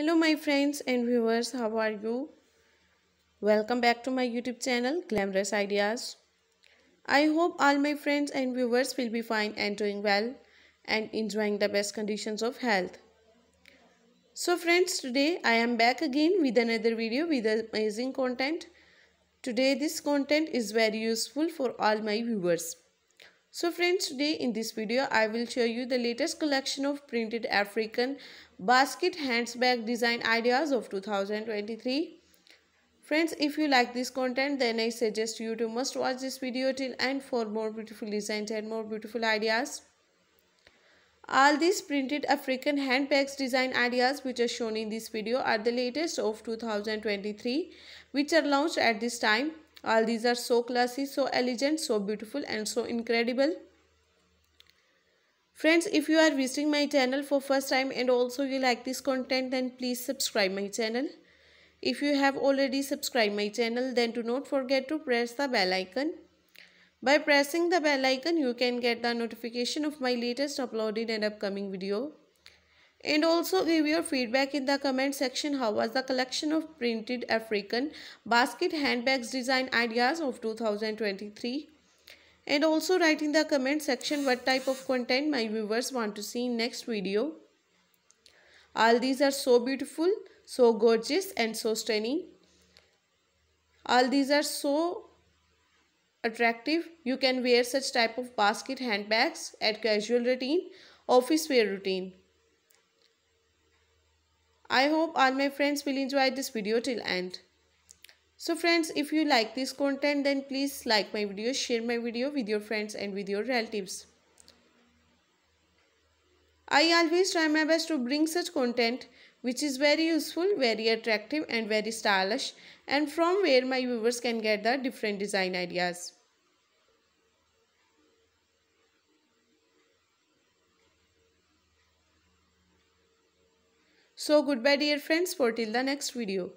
Hello my friends and viewers, how are you? Welcome back to my YouTube channel Glamorous Ideas. I hope all my friends and viewers will be fine and doing well and enjoying the best conditions of health. So friends, today I am back again with another video with amazing content. Today this content is very useful for all my viewers. So friends, today in this video I will show you the latest collection of printed African basket handbag design ideas of 2023. Friends, if you like this content then I suggest you to must watch this video till end for more beautiful designs and more beautiful ideas. All these printed African handbags design ideas which are shown in this video are the latest of 2023 which are launched at this time all these are so classy so elegant so beautiful and so incredible. Friends if you are visiting my channel for first time and also you like this content then please subscribe my channel. If you have already subscribed my channel then do not forget to press the bell icon. By pressing the bell icon you can get the notification of my latest uploaded and upcoming video and also give your feedback in the comment section how was the collection of printed African basket handbags design ideas of 2023 and also write in the comment section what type of content my viewers want to see in next video. All these are so beautiful, so gorgeous and so stunning. All these are so attractive. You can wear such type of basket handbags at casual routine, office wear routine. I hope all my friends will enjoy this video till end. So friends, if you like this content then please like my video, share my video with your friends and with your relatives. I always try my best to bring such content which is very useful, very attractive and very stylish and from where my viewers can get the different design ideas. So goodbye dear friends for till the next video.